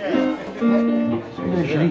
20